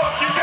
fuck you